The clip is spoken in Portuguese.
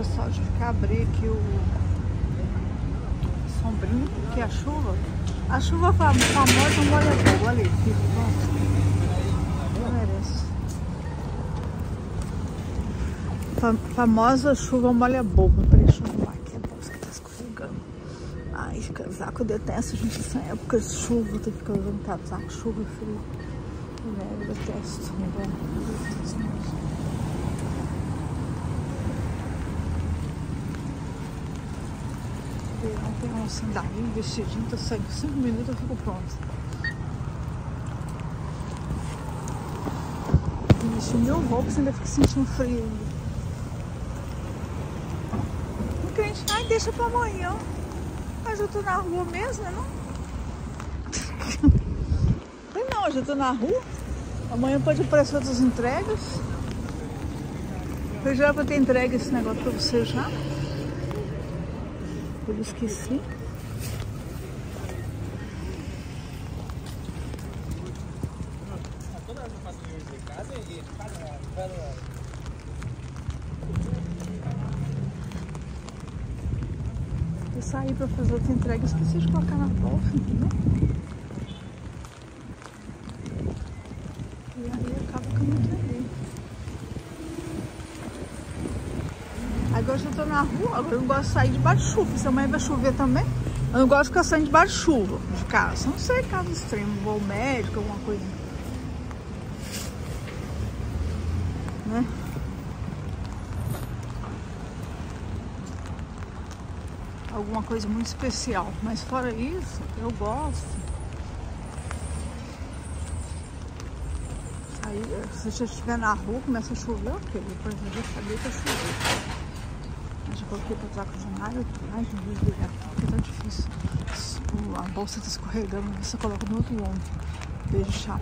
pessoal, tive que abrir aqui o sombrinho, porque a chuva, a chuva famosa molha fogo, olha aí, filho, nossa, merece. Famosa chuva molha bobo, peraí, deixa eu arrumar aqui a bolsa que tá escorregando. Ai, casaco, eu detesto, gente, essa época de chuva, tem que ficar usando casaco, chuva e frio. Eu detesto, não dá, eu mesmo. Tem um sandalinho, um vestidinho, tô saindo 5 minutos eu fico pronta. Vestir mil roupas ainda fico sentindo frio ainda. O cliente, ai, deixa pra amanhã. Mas eu tô na rua mesmo, né? Não? não, hoje eu tô na rua. Amanhã pode aparecer outras entregas. Eu já vou ter entregue esse negócio pra você já. Eu esqueci. Eu saí para fazer outra entrega, esqueci de colocar na bolsa, entendeu? E aí acaba que eu não entreguei. Agora eu já tô na rua, agora eu não gosto de sair debaixo de chuva, se amanhã vai chover também. Eu não gosto de ficar saindo debaixo de chuva de casa. Não sei, caso extremo, vou ao médico, alguma coisa. Né? Alguma coisa muito especial. Mas fora isso, eu gosto. Aí, se você estiver na rua, começa a chover, ok. Depois eu já sabia que ia eu coloquei para troca de nada. Ai, que desligar, porque tá difícil. A bolsa tá escorregando, você coloca no outro ombro. Beijo, chapa.